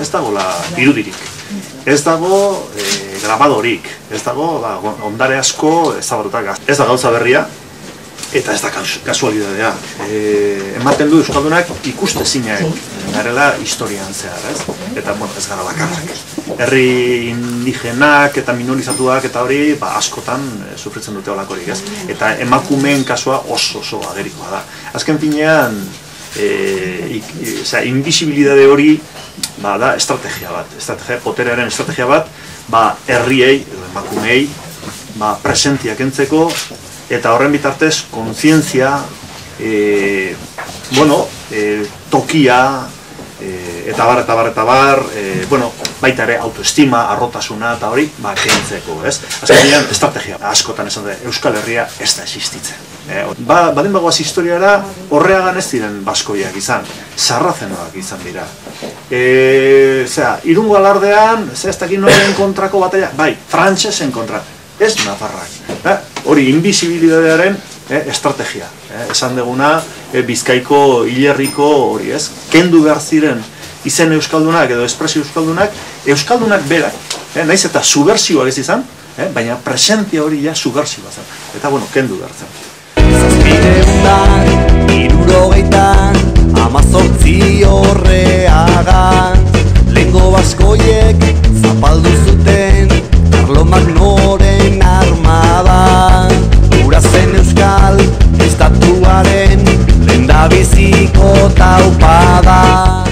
ez dago la irudirik. Ez dago e, grabadorik, ez dago ba, ondare asko ezabatutak. Ez da gauza berria, eta ez da kasualidadea. E, ematen du Euskaldunak ikuste zineak garela historian zehar, ez? Eta, bueno, ez gara bakarrak. Herri indigenak eta minorizatuak eta hori, ba, askotan e, sufritzen dute olakorik, ez? Eta emakumeen kasua oso oso agerikoa da. Azken finean, e, ik, invisibilidade hori, ba, da, estrategia bat, estrategia, poterearen estrategia bat, ba, herriei, emakumei, ba, presentiak entzeko, eta horren bitartez kontzientzia e, bueno, e, tokia e, eta bar eta bar eta bar e, bueno, baita ere autoestima arrotasuna eta hori ba, kentzeko ez? azkenean estrategia askotan esan da Euskal Herria ez da existitzen e, ba, baden bagoaz historiara horreagan ez diren baskoiak izan sarrazenoak izan dira e, zera, irungo alardean ez dakin noren kontrako batalla bai, frantsesen kontra ez nafarrak eh? hori invisibilidadearen eh, estrategia. Eh, esan deguna, eh, bizkaiko hilerriko hori ez. Kendu behar ziren izen euskaldunak edo espresio euskaldunak, euskaldunak berak, eh, naiz eta subversioa ez izan, eh, baina presentia hori ja subversioa zen. Eta bueno, kendu bertzen. Zazpireundan, irurogeitan, amazortzi horreagan, lengo baskoiek zapaldu zuten, Carlo Magnoren armada, gura zen euskal, estatuaren, lendabiziko taupada.